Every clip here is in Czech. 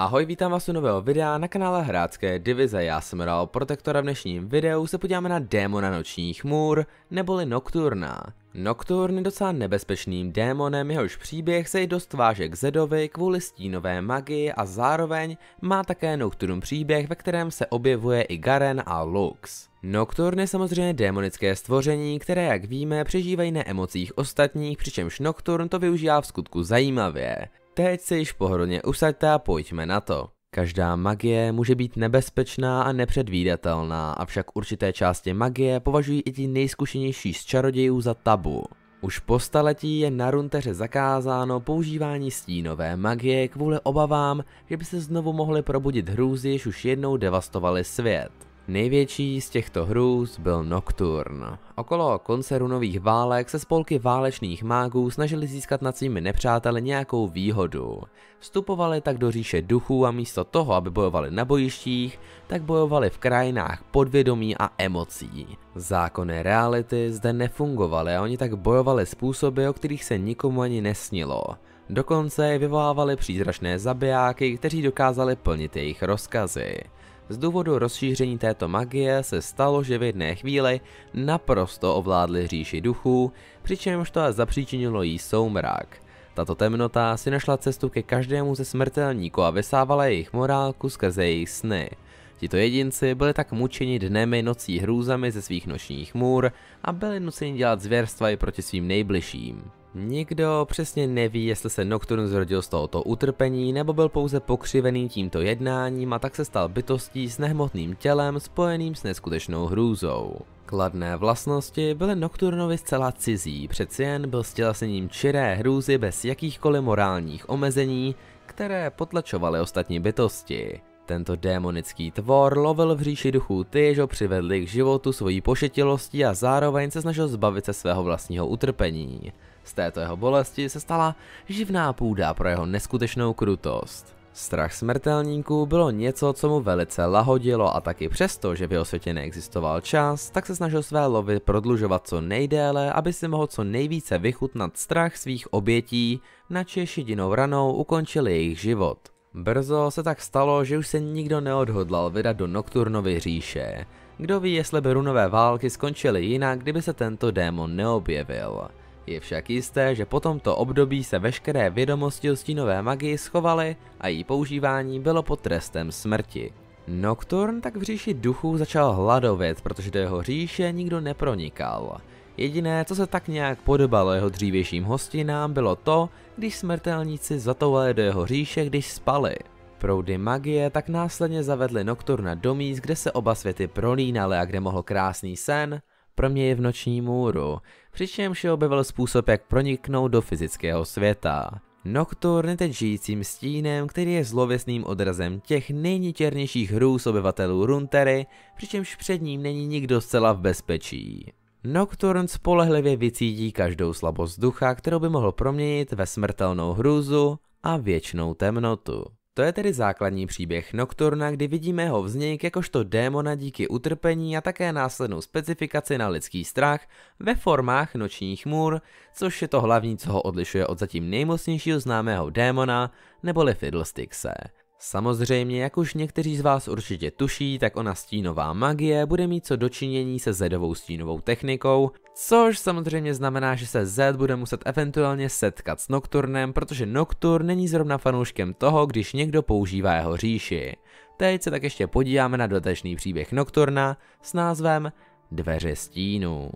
Ahoj, vítám vás u nového videa na kanále Hrácké divize, já jsem Ral Protektora v dnešním videu se podíváme na démona nočních můr, neboli Nocturna. Nocturn je docela nebezpečným démonem, jehož příběh se i dost váže k Zedovi kvůli stínové magii a zároveň má také Nocturn příběh, ve kterém se objevuje i Garen a Lux. Nocturn je samozřejmě démonické stvoření, které jak víme přežívají na emocích ostatních, přičemž Nocturn to využívá v skutku zajímavě. Teď se již pohodlně usaďte a pojďme na to. Každá magie může být nebezpečná a nepředvídatelná, avšak určité části magie považují i ti nejzkušenější z čarodějů za tabu. Už po staletí je na Runteře zakázáno používání stínové magie kvůli obavám, že by se znovu mohly probudit hrůzy, jež už jednou devastovali svět. Největší z těchto hrůz byl Nocturn. Okolo konce runových válek se spolky válečných mágů snažili získat nad svými nepřáteli nějakou výhodu. Vstupovali tak do říše duchů a místo toho, aby bojovali na bojištích, tak bojovali v krajinách podvědomí a emocí. Zákony reality zde nefungovaly a oni tak bojovali způsoby, o kterých se nikomu ani nesnilo. Dokonce vyvolávali přízračné zabijáky, kteří dokázali plnit jejich rozkazy. Z důvodu rozšíření této magie se stalo, že v jedné chvíli naprosto ovládli říši duchů, přičemž to zapříčinilo jí soumrak. Tato temnota si našla cestu ke každému ze smrtelníků a vysávala jejich morálku skrze jejich sny. Tito jedinci byli tak mučeni dnemi nocí hrůzami ze svých nočních můr a byli nuceni dělat zvěrstva i proti svým nejbližším. Nikdo přesně neví, jestli se Nocturne zrodil z tohoto utrpení, nebo byl pouze pokřivený tímto jednáním a tak se stal bytostí s nehmotným tělem spojeným s neskutečnou hrůzou. Kladné vlastnosti byly Nocturnovi zcela cizí, přeci jen byl stělesněním čiré hrůzy bez jakýchkoliv morálních omezení, které potlačovaly ostatní bytosti. Tento démonický tvor lovil v říši duchů ty, jež ho přivedli k životu svojí pošetilostí a zároveň se snažil zbavit se svého vlastního utrpení. Z této jeho bolesti se stala živná půda pro jeho neskutečnou krutost. Strach smrtelníků bylo něco, co mu velice lahodilo a taky přesto, že v jeho světě neexistoval čas, tak se snažil své lovy prodlužovat co nejdéle, aby si mohl co nejvíce vychutnat strach svých obětí, načež jedinou ranou ukončil jejich život. Brzo se tak stalo, že už se nikdo neodhodlal vydat do Nocturnovy říše. Kdo ví, jestli by runové války skončily jinak, kdyby se tento démon neobjevil. Je však jisté, že po tomto období se veškeré vědomosti o stínové magii schovaly a její používání bylo pod trestem smrti. Nocturn tak v říši duchů začal hladovět, protože do jeho říše nikdo nepronikal. Jediné, co se tak nějak podobalo jeho dřívějším hostinám, bylo to, když smrtelníci zatouvali do jeho říše, když spali. Proudy magie tak následně zavedly Nocturna do míst, kde se oba světy prolínaly a kde mohl krásný sen proměnit v noční můru, přičemž objevil způsob, jak proniknout do fyzického světa. Nocturne teď žijícím stínem, který je zlověsným odrazem těch nejničernějších hrůz obyvatelů Runtery, přičemž před ním není nikdo zcela v bezpečí. Nocturne spolehlivě vycítí každou slabost ducha, kterou by mohl proměnit ve smrtelnou hrůzu a věčnou temnotu. To je tedy základní příběh Nocturna, kdy vidíme jeho vznik jakožto démona díky utrpení a také následnou specifikaci na lidský strach ve formách nočních můr, což je to hlavní, co ho odlišuje od zatím nejmocnějšího známého démona, neboli Fiddlestickse. Samozřejmě, jak už někteří z vás určitě tuší, tak ona stínová magie bude mít co dočinění se Zedovou stínovou technikou, což samozřejmě znamená, že se Zed bude muset eventuálně setkat s Nocturnem, protože Nocturn není zrovna fanouškem toho, když někdo používá jeho říši. Teď se tak ještě podíváme na dotečný příběh Nocturna s názvem Dveře stínu.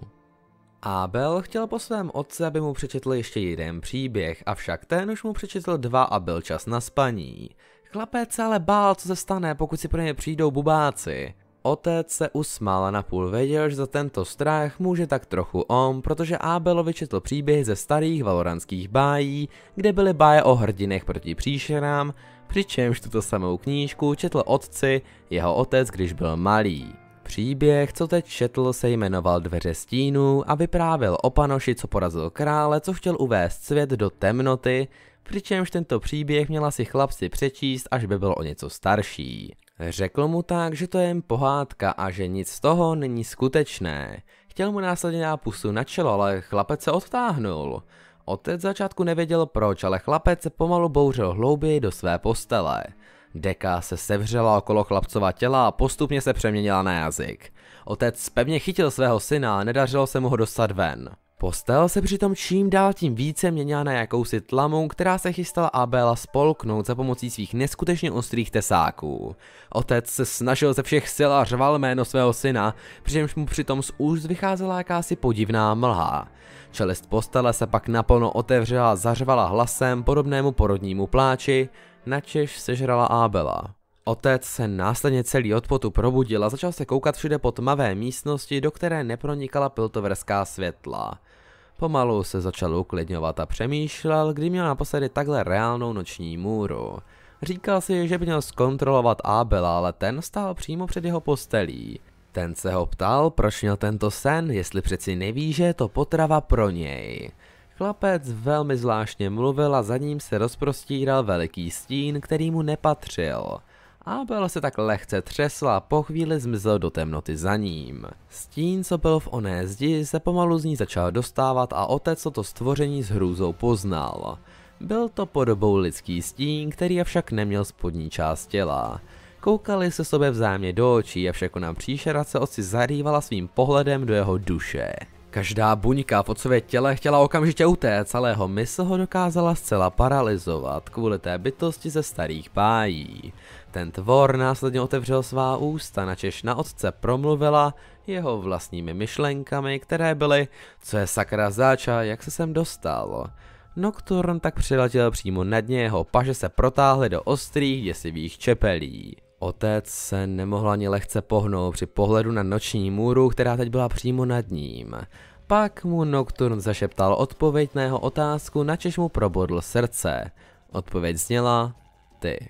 Abel chtěl po svém otci, aby mu přečetl ještě jeden příběh, avšak ten už mu přečetl dva a byl čas na spaní. Chlapec ale bál, co se stane, pokud si pro ně přijdou bubáci. Otec se usmál a napůl věděl, že za tento strach může tak trochu on, protože Abelovi četl příběhy ze starých valorantských bájí, kde byly báje o hrdinech proti příšerám, přičemž tuto samou knížku četl otci jeho otec, když byl malý. Příběh, co teď četl, se jmenoval Dveře stínu a vyprávěl o panoši, co porazil krále, co chtěl uvést svět do temnoty, přičemž tento příběh měla si chlapci přečíst, až by byl o něco starší. Řekl mu tak, že to je jen pohádka a že nic z toho není skutečné. Chtěl mu následně dát pusu na čelo, ale chlapec se odtáhnul. Otec začátku nevěděl proč, ale chlapec se pomalu bouřil hlouběji do své postele. Deka se sevřela okolo chlapcova těla a postupně se přeměnila na jazyk. Otec pevně chytil svého syna a nedařilo se mu ho dostat ven. Postel se přitom čím dál tím více měnila na jakousi tlamu, která se chystala Abela spolknout za pomocí svých neskutečně ostrých tesáků. Otec se snažil ze všech sil a řval jméno svého syna, přičemž mu přitom z úst vycházela jakási podivná mlha. Čelist postele se pak naplno otevřela a zařvala hlasem podobnému porodnímu pláči, načež sežrala Abela. Otec se následně celý od potu probudil a začal se koukat všude po tmavé místnosti, do které nepronikala piltoverská světla. Pomalu se začal uklidňovat a přemýšlel, kdy měl naposledy takhle reálnou noční můru. Říkal si, že by měl zkontrolovat Abela, ale ten stál přímo před jeho postelí. Ten se ho ptal, proč měl tento sen, jestli přeci neví, že je to potrava pro něj. Chlapec velmi zvláštně mluvil a za ním se rozprostíral veliký stín, který mu nepatřil. Abel se tak lehce třesl a po chvíli zmizel do temnoty za ním. Stín, co byl v oné zdi, se pomalu z ní začal dostávat a otec toto stvoření s hrůzou poznal. Byl to podobou lidský stín, který avšak neměl spodní část těla. Koukali se sobě vzájemně do očí, avšak ona příšera se oci zarývala svým pohledem do jeho duše. Každá buňka v otcově těle chtěla okamžitě utéct, ale jeho mysl ho dokázala zcela paralizovat kvůli té bytosti ze starých pájí. Ten tvor následně otevřel svá ústa, načež na otce promluvila jeho vlastními myšlenkami, které byly, co je sakra zača, jak se sem dostal. Nocturn tak přiletěl přímo na dně jeho paže se protáhly do ostrých děsivých čepelí. Otec se nemohl ani lehce pohnout při pohledu na noční můru, která teď byla přímo nad ním. Pak mu Nocturn zašeptal odpověď na jeho otázku, načež mu probodl srdce. Odpověď zněla, ty.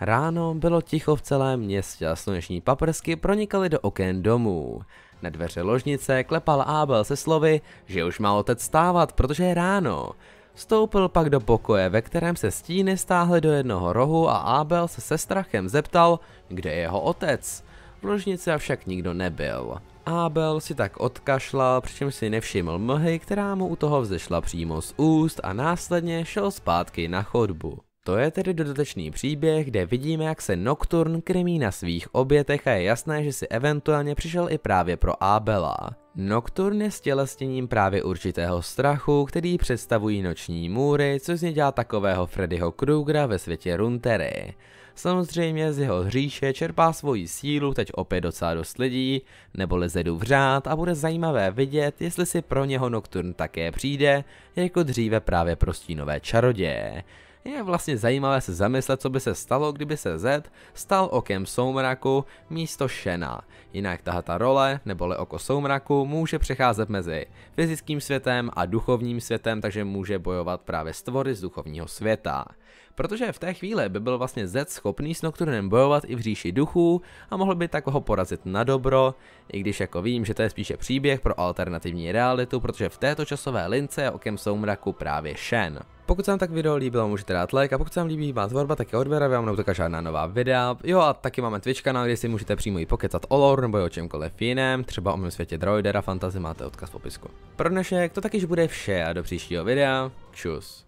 Ráno bylo ticho v celém městě a sluneční paprsky pronikaly do oken domů. Na dveře ložnice klepal Abel se slovy, že už má otec stávat, protože je ráno. Vstoupil pak do pokoje, ve kterém se stíny stáhly do jednoho rohu a Abel se se strachem zeptal, kde je jeho otec. V ložnici avšak nikdo nebyl. Abel si tak odkašlal, přičemž si nevšiml mlhy, která mu u toho vzešla přímo z úst a následně šel zpátky na chodbu. To je tedy dodatečný příběh, kde vidíme, jak se Nocturn krmí na svých obětech a je jasné, že si eventuálně přišel i právě pro Abela. Nocturn je stělesněním právě určitého strachu, který představují noční můry, což z něj dělá takového Freddyho Krugera ve světě Runtery. Samozřejmě z jeho hříše čerpá svoji sílu teď opět docela dost lidí, neboli zedu vřád a bude zajímavé vidět, jestli si pro něho Nocturn také přijde, jako dříve právě pro stínové čaroděje. Je vlastně zajímavé se zamyslet, co by se stalo, kdyby se Zed stal okem soumraku místo Shena. Jinak tahle role, neboli oko soumraku, může přecházet mezi fyzickým světem a duchovním světem, takže může bojovat právě s tvory z duchovního světa. Protože v té chvíli by byl vlastně Zed schopný s Nocturnem bojovat i v říši duchů a mohl by tak ho porazit na dobro, i když jako vím, že to je spíše příběh pro alternativní realitu, protože v této časové lince je okem soumraku právě Shen. Pokud se vám tak video líbilo, můžete dát like a pokud se vám líbí má tvorba, tak je odběr, aby vám neutekla žádná nová videa. Jo a taky máme Twitch kanál, kde si můžete přímo i pokecat o lore nebo o čemkoliv jiném, třeba o mém světě droidera fantasy máte odkaz v popisku. Pro dnešek to takyž bude vše a do příštího videa, čus.